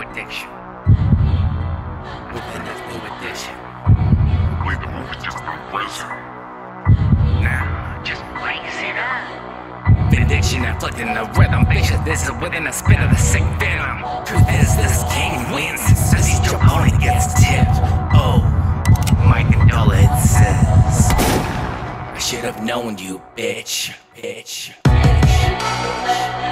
addiction. Within this new addiction. We the move is just raising. Now, just raising up. Vindiction in the rhythm. Vicious, this is within the spin of the sick venom. Truth is, this king wins since he's your opponent gets tipped. Oh, Mike my says, I should have known you, bitch. Bitch. bitch.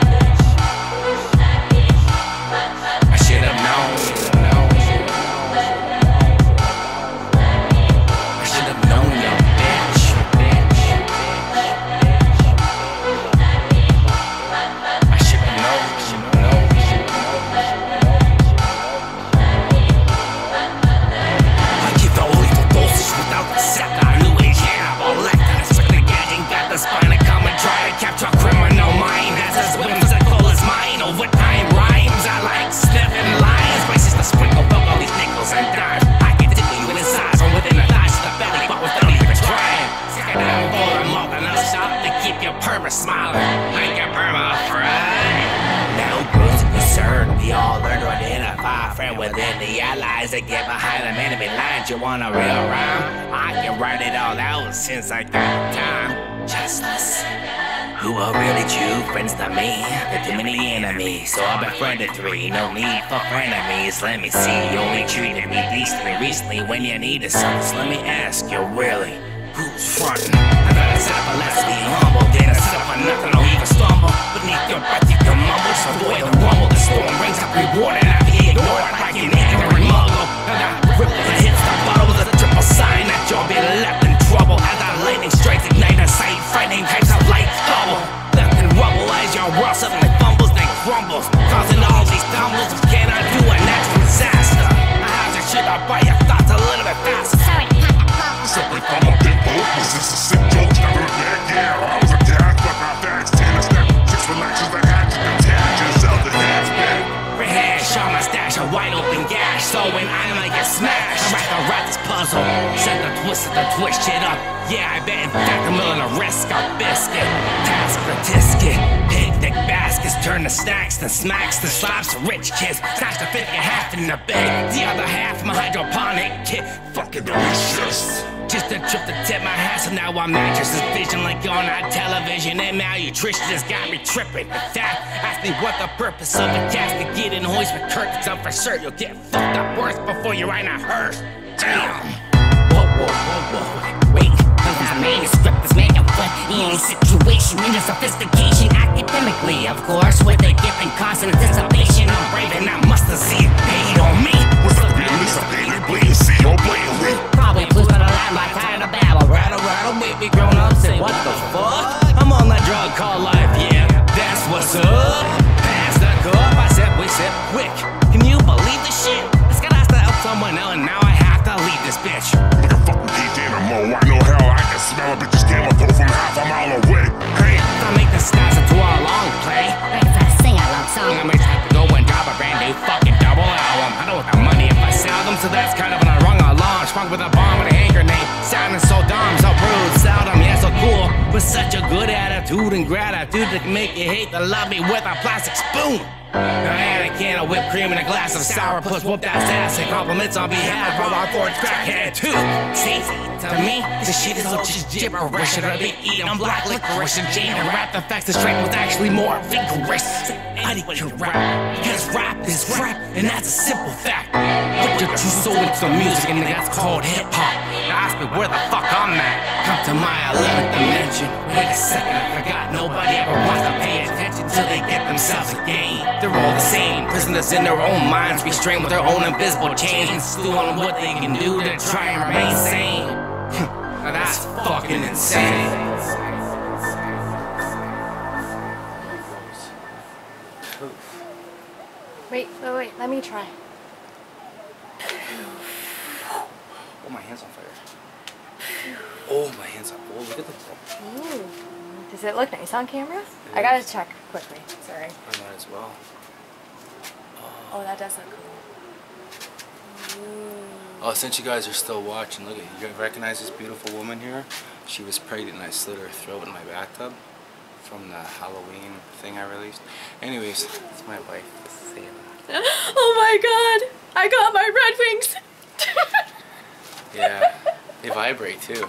Perma smiling. Like a perma friend. Now grows to concern. We all learn to identify friend within the allies that get behind them enemy lines. You want a real rhyme? I can write it all out since I got time. Just listen. Who are really true friends to me? There too many enemies, so I befriended three. No need for frenemies. Let me see. You only treated me decently recently when you needed something. So let me ask you, really, who's frontin'? I gotta set up a let's be humble. When I might get smashed, I write the rap this puzzle. Set the twist the twist shit up. Yeah, I bet in fact I'm willing to risk a biscuit. Task the tisket. Picnic baskets turn to snacks, then smacks, then slaps to rich kids. Snatch the fifth, half in the bed. The other half, my hydroponic kit. Fucking delicious. Just a trip to tip my hat, so now I'm actress's vision like on our television. And malnutrition has got me tripping. In fact, ask me what the purpose of a and hoist with curtains. I'm for sure you'll get fucked up worse before you're in a hearse. Damn. Whoa, whoa, whoa, whoa. Wait, cause I manuscript is made manufactured in situation into sophistication academically, of course, with a given constant anticipation. I'm brave and I must have seen it rattle, baby, grown up, say what the fuck? I'm on that drug called life, yeah, that's what's up. Pass the cup, I said we sip quick. Can you believe this shit? This guy has to help someone else, and now I have to leave this bitch. Like a fucking DJ in a mo. I know hell, I can smell a bitch's camel toe from half a mile away. Hey, I make the stats into a long play. Ready for a sing-along song. I'm gonna have to go and drop a brand new fucking double album. I don't want the money if I sell them, so that's kind of an wrong alarm. Sprung with a bomb and a hand grenade. Sounding so dumb, so rude, seldom, yeah, so cool. With such a good attitude and gratitude that can make you hate to love me with a plastic spoon. I had a can of whipped cream and a glass of sour puss whooped ass ass and compliments on behalf of our fourth crackhead too. See, to me, this shit is all just gibberish. Should I be eating black licorice and Jane and rap the facts? The strength was actually more vigorous. Anybody can rap, because rap is rap, and that's a simple fact. Put your true soul into music, and that's called hip hop. Ask me where the fuck I'm at. Come to my 11th dimension. Wait a second, I forgot nobody ever wants to pay attention till they get themselves a game. They're all the same, prisoners in their own minds, restrained with their own invisible chains, doing what they can do to try and remain sane. now that's fucking insane. Wait, wait, wait. Let me try. Oh, my hand's on fire. Oh, my hand's are Oh, look at the. Ooh. Does it look nice on camera? I gotta check quickly. Sorry. I might as well. Oh, that does look cool. Ooh. Oh, since you guys are still watching, look at you recognize this beautiful woman here? She was pregnant and I slit her throat in my bathtub from the Halloween thing I released. Anyways, it's my wife. That. Oh my god! I got my red wings! Yeah, they vibrate too.